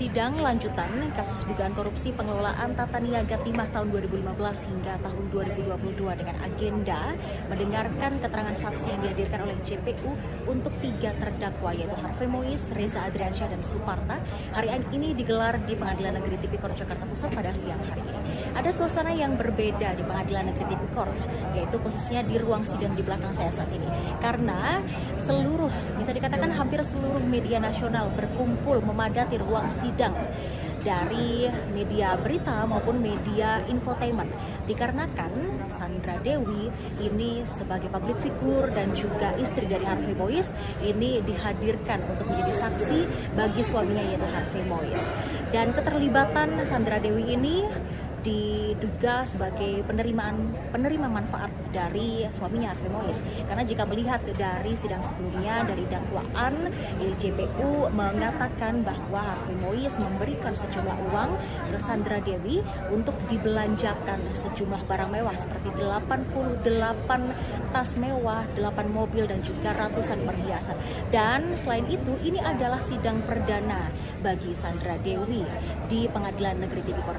Sidang lanjutan kasus dugaan korupsi pengelolaan tata niaga timah tahun 2015 hingga tahun 2022 dengan agenda mendengarkan keterangan saksi yang dihadirkan oleh JPU untuk tiga terdakwa yaitu Harvey Mois, Reza Adriansyah, dan Suparta. Hari ini digelar di Pengadilan Negeri Tipikor Jakarta Pusat pada siang hari ini. Ada suasana yang berbeda di Pengadilan Negeri Tipikor, yaitu khususnya di ruang sidang di belakang saya saat ini. Karena seluruh, bisa dikatakan hampir seluruh media nasional berkumpul memadati ruang sidang dari media berita maupun media infotainment. Dikarenakan Sandra Dewi ini sebagai public figure dan juga istri dari Harvey Mois ini dihadirkan untuk menjadi saksi bagi suaminya yaitu Harvey Mois dan keterlibatan Sandra Dewi ini diduga sebagai penerimaan penerima manfaat dari suaminya Harvey Mois karena jika melihat dari sidang sebelumnya dari dakwaan JPU mengatakan bahwa Harvey Mois memberikan sejumlah uang ke Sandra Dewi untuk dibelanjakan sejumlah barang mewah seperti 88 tas mewah, 8 mobil dan juga ratusan perhiasan. Dan selain itu ini adalah sidang perdana bagi Sandra Dewi di Pengadilan Negeri Tipikor.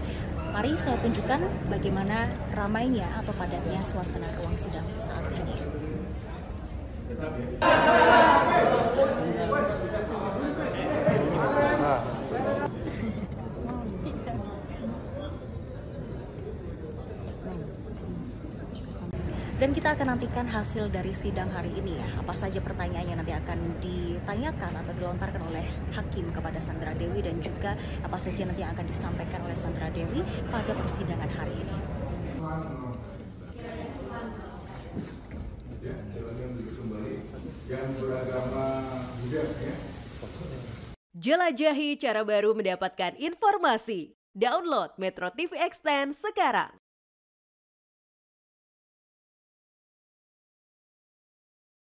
Mari saya tunjukkan bagaimana ramainya atau padatnya suasana ruang sidang saat ini. Dan kita akan nantikan hasil dari sidang hari ini ya. Apa saja pertanyaan yang nanti akan ditanyakan atau dilontarkan oleh hakim kepada Sandra Dewi dan juga apa saja nanti akan disampaikan oleh Sandra Dewi pada persidangan hari ini. Jelajahi cara baru mendapatkan informasi. Download Metro TV Extend sekarang.